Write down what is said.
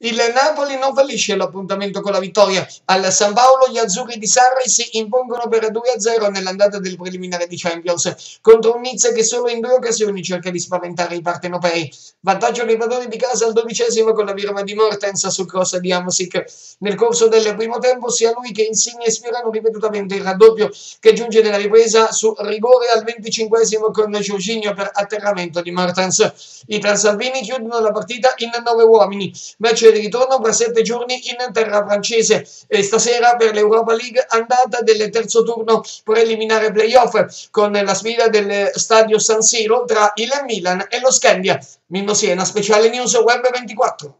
Il Napoli non fallisce l'appuntamento con la vittoria. Al San Paolo gli azzurri di Sarri si impongono per 2-0 nell'andata del preliminare di Champions contro un Nizza che solo in due occasioni cerca di spaventare i partenopei. Vantaggio dei padroni di casa al dodicesimo con la firma di Mortens sul cross di Amosic. Nel corso del primo tempo sia lui che Insigne ispirano ripetutamente il raddoppio che giunge nella ripresa su rigore al venticinquesimo con Giorginio per atterramento di Mortens. I transalpini chiudono la partita in nove uomini. Match di ritorno per sette giorni in terra francese e stasera per l'Europa League andata del terzo turno eliminare playoff con la sfida del stadio San Siro tra il Milan e lo Scandia. Mimmo Siena, speciale news web 24.